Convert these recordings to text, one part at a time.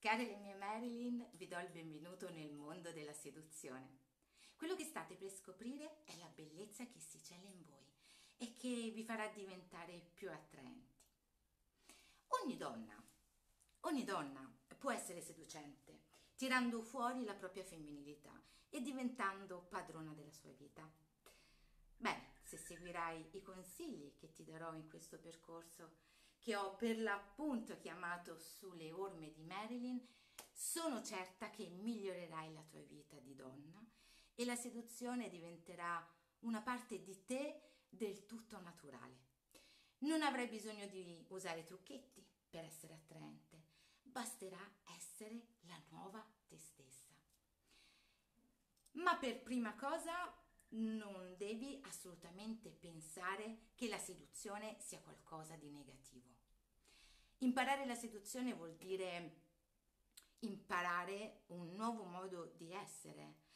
Care le mie Marilyn, vi do il benvenuto nel mondo della seduzione. Quello che state per scoprire è la bellezza che si cela in voi e che vi farà diventare più attraenti. Ogni donna, ogni donna può essere seducente, tirando fuori la propria femminilità e diventando padrona della sua vita. Bene, se seguirai i consigli che ti darò in questo percorso, che ho per l'appunto chiamato sulle orme di Marilyn, sono certa che migliorerai la tua vita di donna e la seduzione diventerà una parte di te del tutto naturale. Non avrai bisogno di usare trucchetti per essere attraente, basterà essere la nuova te stessa. Ma per prima cosa non devi assolutamente pensare che la seduzione sia qualcosa di negativo. Imparare la seduzione vuol dire imparare un nuovo modo di essere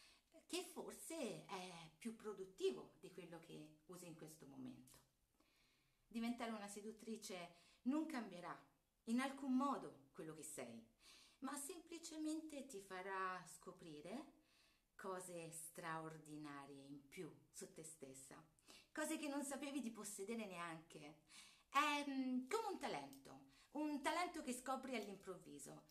che forse è più produttivo di quello che usi in questo momento. Diventare una seduttrice non cambierà in alcun modo quello che sei, ma semplicemente ti farà scoprire straordinarie in più su te stessa, cose che non sapevi di possedere neanche. È mm, come un talento, un talento che scopri all'improvviso.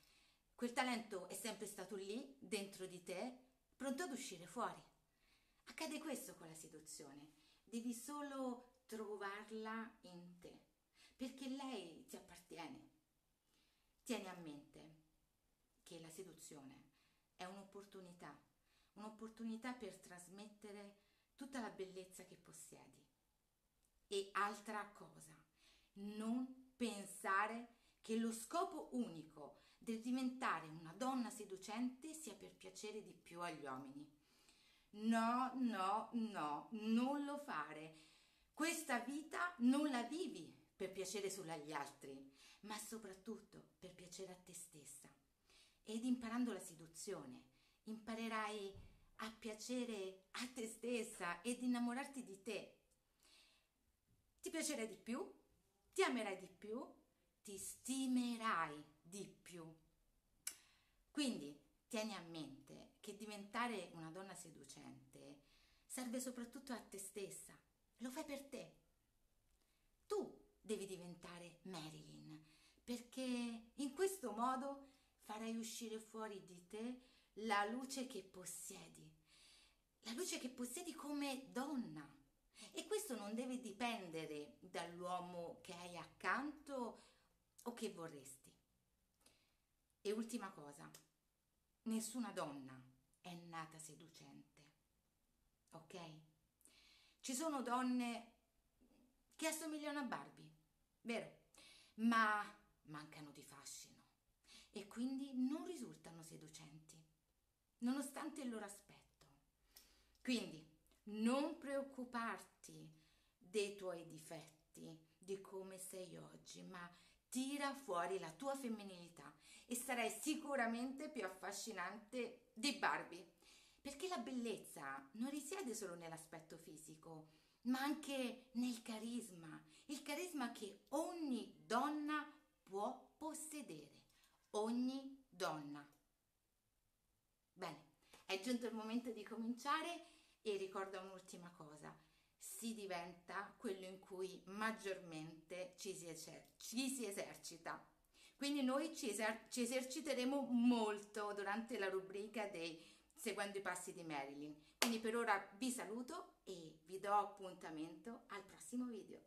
Quel talento è sempre stato lì, dentro di te, pronto ad uscire fuori. Accade questo con la seduzione, devi solo trovarla in te, perché lei ti appartiene. Tieni a mente che la seduzione è un'opportunità un'opportunità per trasmettere tutta la bellezza che possiedi. E altra cosa, non pensare che lo scopo unico del diventare una donna seducente sia per piacere di più agli uomini. No, no, no, non lo fare. Questa vita non la vivi per piacere solo agli altri, ma soprattutto per piacere a te stessa. Ed imparando la seduzione, imparerai a piacere a te stessa ed innamorarti di te. Ti piacerai di più, ti amerai di più, ti stimerai di più. Quindi tieni a mente che diventare una donna seducente serve soprattutto a te stessa. Lo fai per te. Tu devi diventare Marilyn perché in questo modo farai uscire fuori di te la luce che possiedi, la luce che possiedi come donna. E questo non deve dipendere dall'uomo che hai accanto o che vorresti. E ultima cosa, nessuna donna è nata seducente, ok? Ci sono donne che assomigliano a Barbie, vero? Ma mancano di fascino e quindi non risultano seducenti nonostante il loro aspetto. Quindi non preoccuparti dei tuoi difetti, di come sei oggi, ma tira fuori la tua femminilità e sarai sicuramente più affascinante di Barbie. Perché la bellezza non risiede solo nell'aspetto fisico, ma anche nel carisma, il carisma che ogni donna può possedere. Ogni donna. Bene, è giunto il momento di cominciare e ricorda un'ultima cosa. Si diventa quello in cui maggiormente ci si, eser- ci si esercita. Quindi noi ci, eser- ci eserciteremo molto durante la rubrica dei seguendo i passi di Marilyn. Quindi per ora vi saluto e vi do appuntamento al prossimo video.